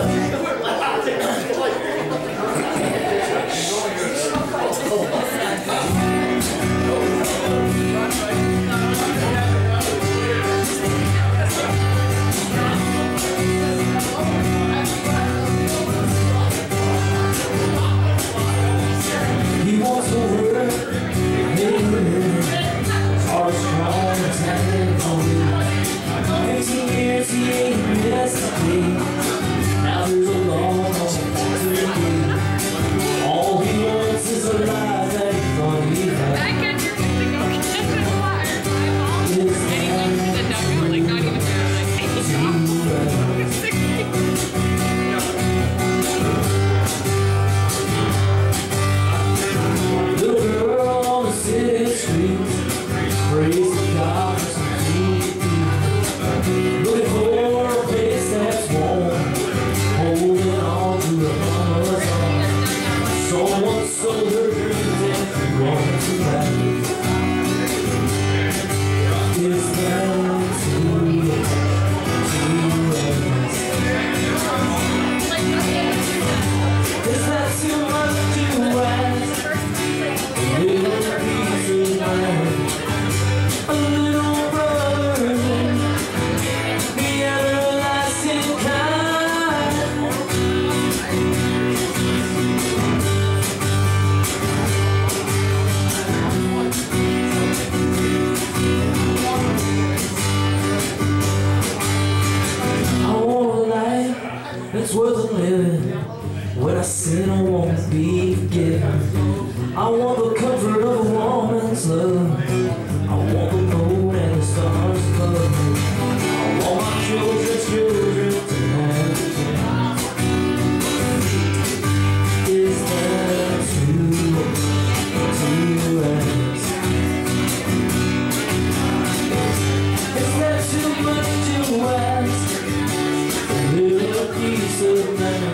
Yeah. It's worth living. when I sin I won't be forgiven. I want piece of mind.